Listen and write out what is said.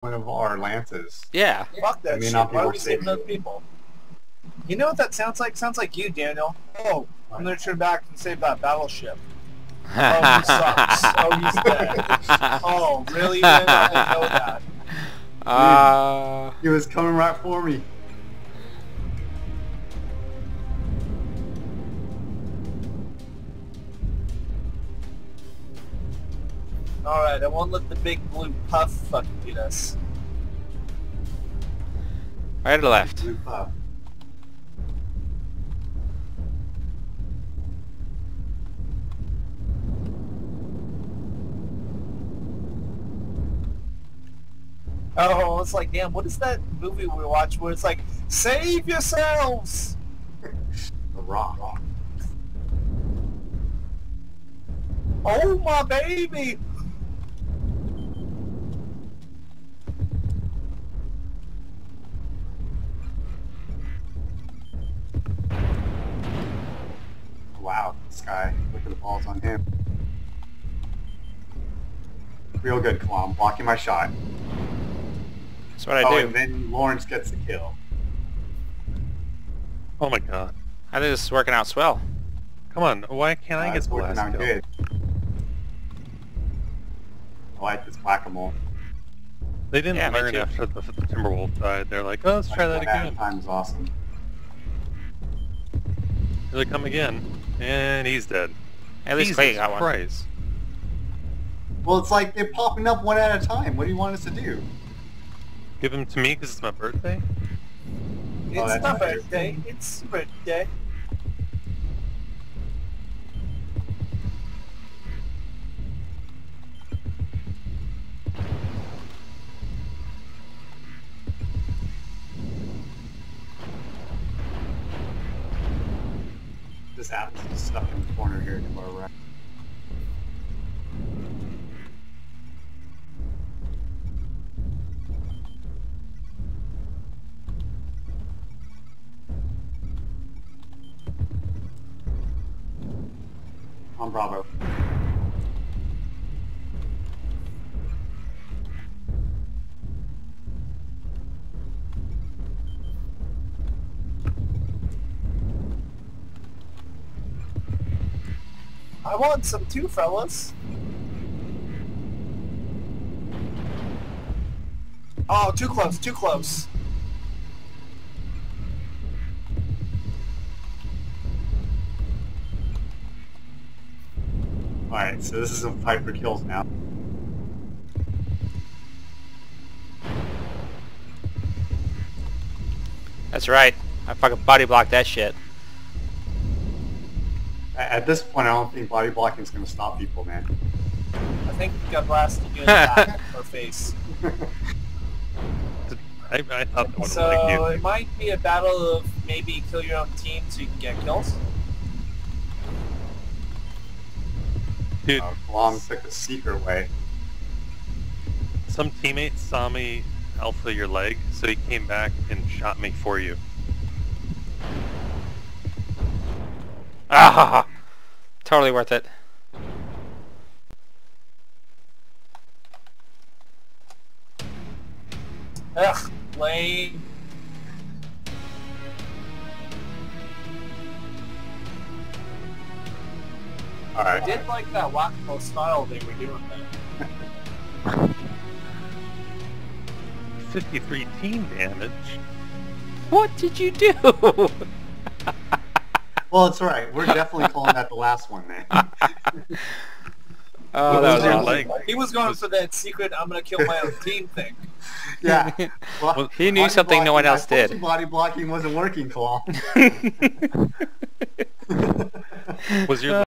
one of our lances. Yeah. Fuck that may shit. not be Why are we saving saving. other people? You know what that sounds like? Sounds like you, Daniel. Oh, I'm gonna turn back and save that battleship. Oh, he sucks. Oh, he's dead. Oh, really? Man? I didn't know that. Uh, He was coming right for me. Alright, I won't let the big blue puff fucking beat us. right or left? Blue puff. Oh, it's like, damn, what is that movie we watch where it's like, save yourselves? The rock. Oh, my baby! Look at the balls on him. Real good, Kalam. Blocking my shot. That's what I oh, do. and then Lawrence gets the kill. Oh my god. I think this is working out swell. Come on, why can't I Uh, get it's the working last out kill? good. I like this whack-a-mole. They didn't Yeah, learn after the, the Timberwolf died. They're like, oh, let's try that One at again. time is awesome. Here they come again, and he's dead. At least Jesus Clay got one. Christ. Well, it's like they're popping up one at a time. What do you want us to do? Give them to me because it's my birthday. It's Oh, that's not birthday, it's birthday. This Atlas is stuck in the corner here to our right. On Bravo. I want some too, fellas. Oh, too close, too close. Alright, so this is a fight for kills now. That's right. I fucking body blocked that shit. A- At this point, I don't think body blocking is going to stop people, man. I think we got blasted you in the back or face. I, I thought that would have So liked it you. might be a battle of maybe kill your own team so you can get kills. Dude, Uh, Blom took the secret way. some teammate saw me alpha your leg, so he came back and shot me for you. Ah, totally worth it. Ugh, lame. Alright. I did like that wacko style they were doing there. 53 team damage. What did you do? Well, it's alright. We're definitely calling that the last one, man. oh, What that was was your awesome. leg? He was going Was- for that secret I'm gonna kill my own team thing. Yeah. Well, He knew body something no one else did. Body blocking wasn't working, Claw. Was your